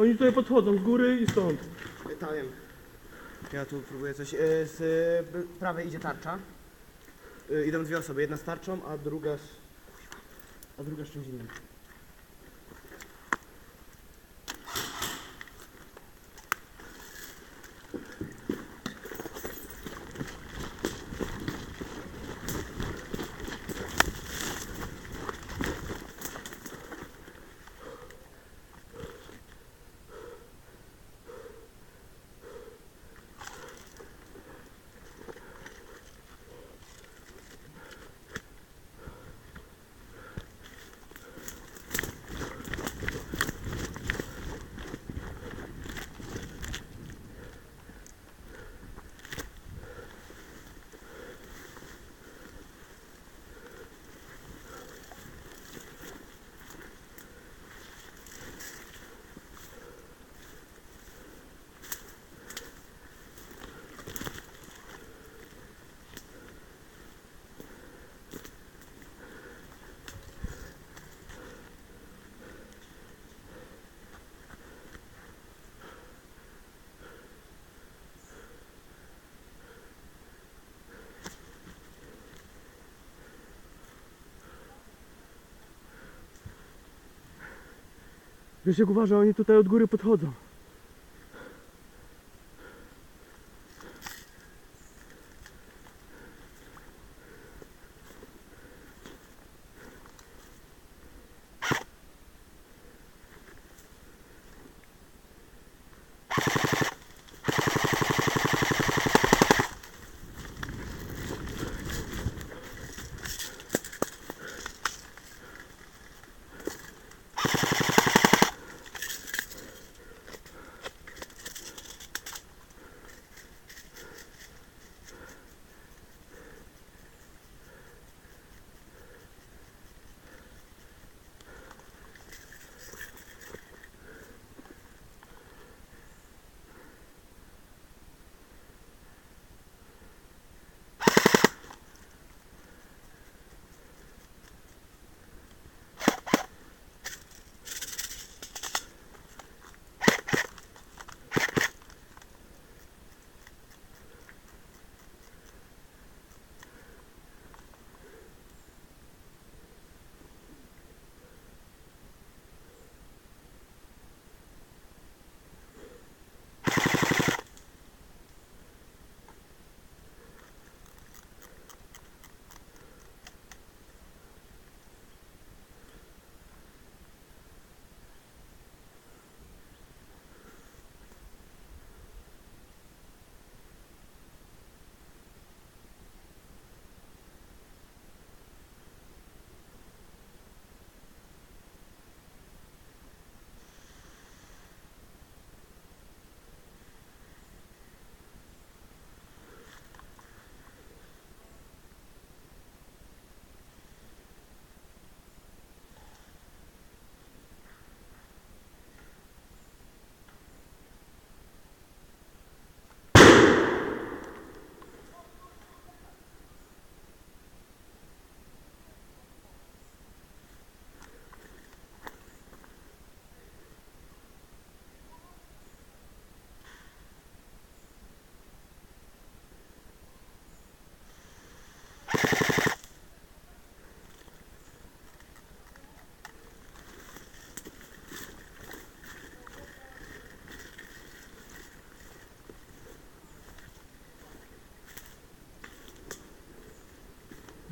Oni tutaj podchodzą z góry i stąd. Ta wiem. Ja tu próbuję coś. e, Z e, prawej idzie tarcza. E, Idą dwie osoby, jedna z tarczą, a druga z. A druga z czymś innym. Jak uważa, oni tutaj od góry podchodzą.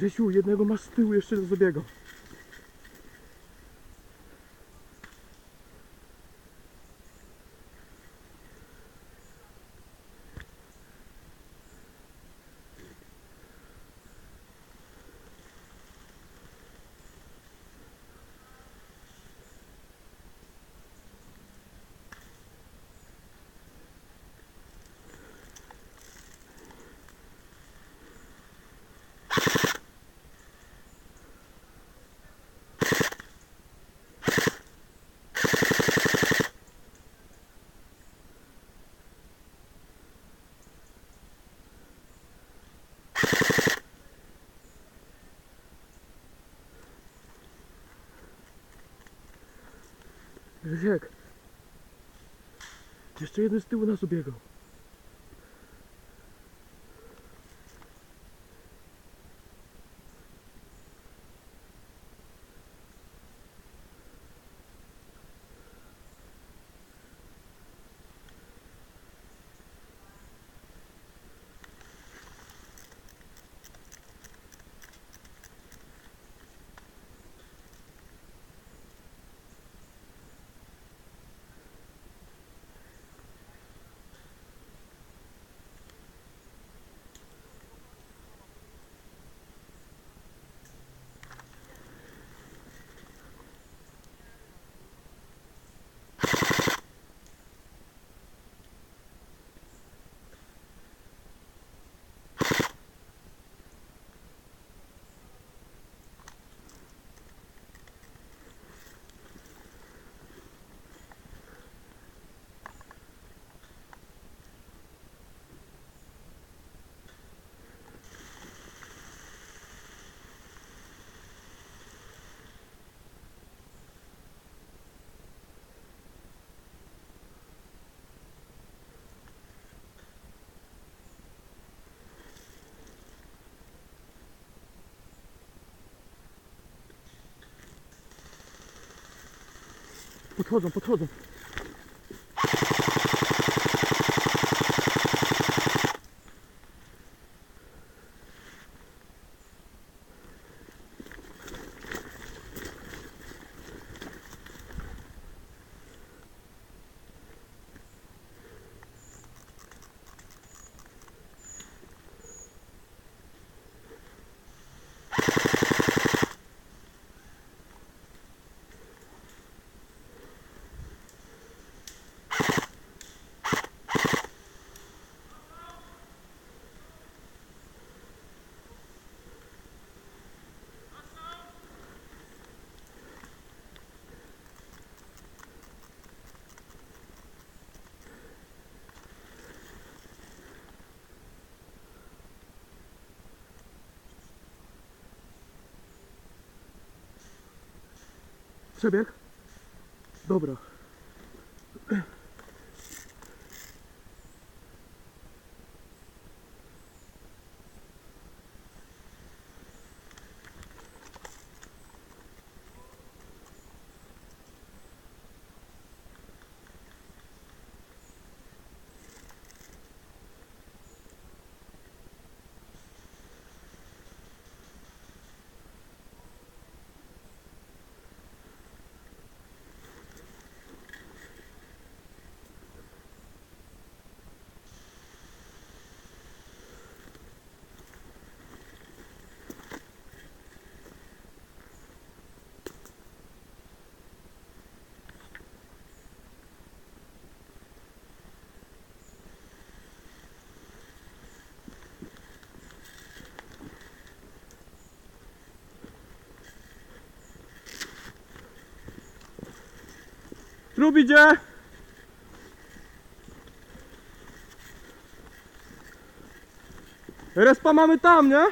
Grzesiu, jednego masz z tyłu jeszcze do zabiegu. Jusiek. Jeszcze jeden z tyłu nas obiegał. Ubiegał. Podchodzą, podchodzą. Przebieg? Dobra. Trup idzie! Respa mamy tam, nie?